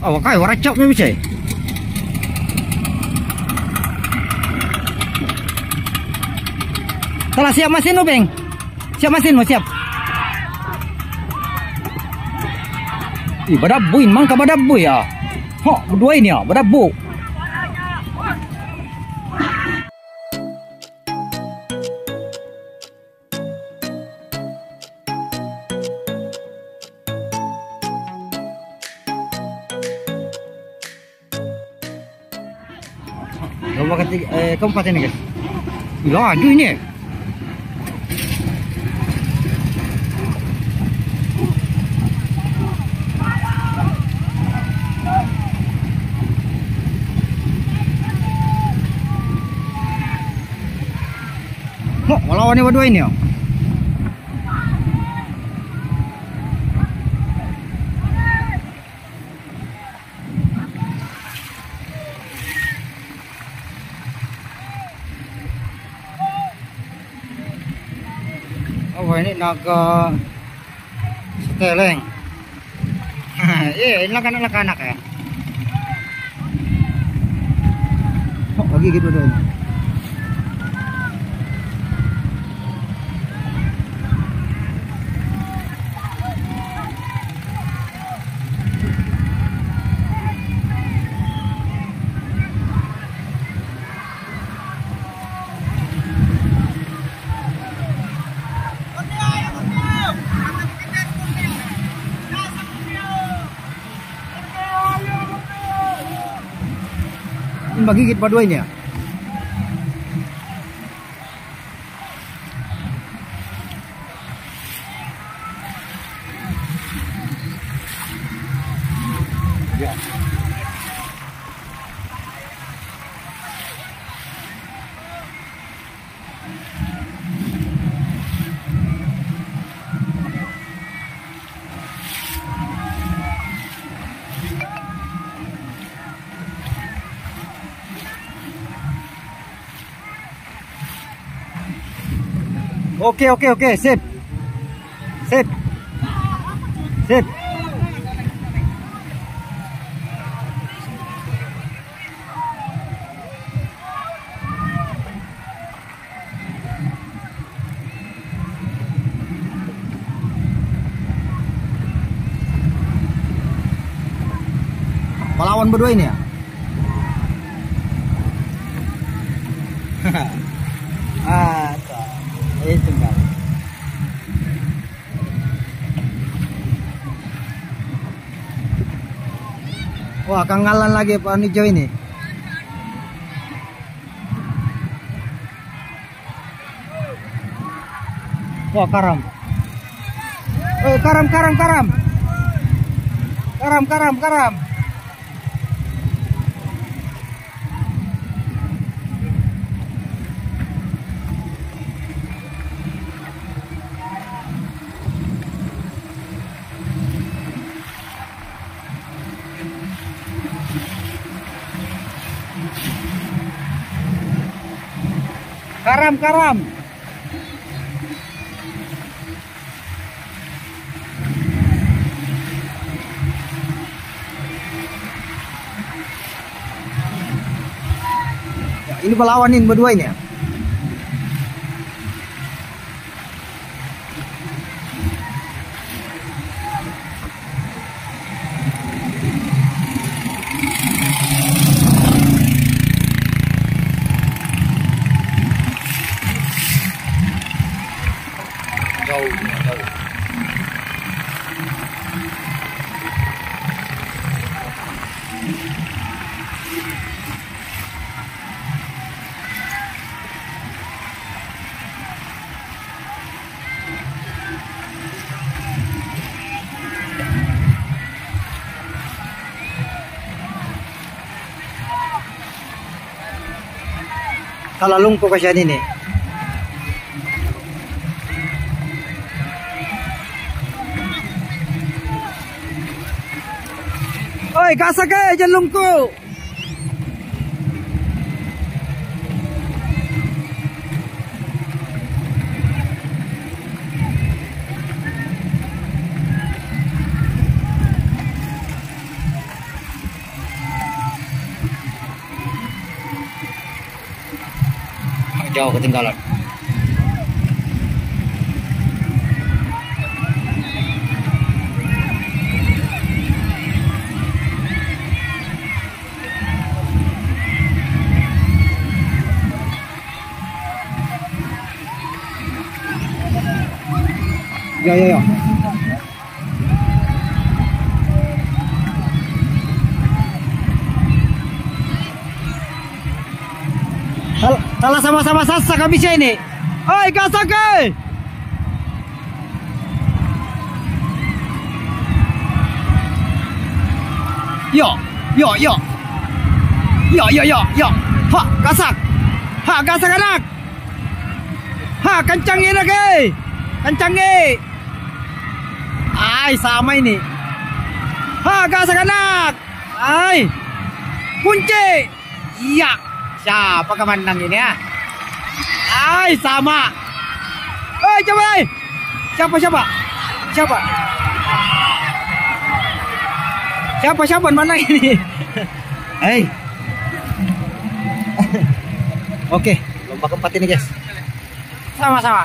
Oh, kau orang cok ni macam ni. Telah siap mesin tu, Beng? Siap mesin mu, siap. Ih, badabuin. Mangka badabuin, ya. Hok, berdua ini, ya. Badabuin. Lomba ketiga, eh, keempat ini guys. Ih, Laju ini. Oh, melawan ini berdua ini ya. Ini naga seteleng. Iya, ini anak-anak ya. Oh, lagi gitu dong. Ini bagi kita berdua Oke oke oke sip. Sip. Sip. Melawan berdua ini ya? Wah, kangalan lagi Pak Nijo ini. Wah, karam. Eh, karam, karam, karam. Karam, karam, karam. Karam, karam. Ya, ini melawan ini berdua ya. Jauh. Kalalung ko kasi ini. ôi cá sấu cái chân kasake jelungku. cho cái tinh cao lạnh Ya ya ya. Salah sama-sama sasa kami siya ini. Oi, kasake! Yo, yo, yo. Yo, yo, yo, yo. Ha, kasak. Ha, kasak anak. Ha, kencang ini ke. Kencang ni. Ay, sama ini. Ha, kasak anak. Ay. Kunci. Iya. Siapa kemenang ini ya? Ay, sama. Eh, coba ay. Siapa siapa? Siapa? Siapa siapa mana ini? Hei. Oke, lomba keempat ini guys. Sama-sama.